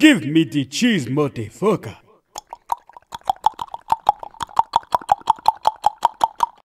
Give me the cheese, motherfucker.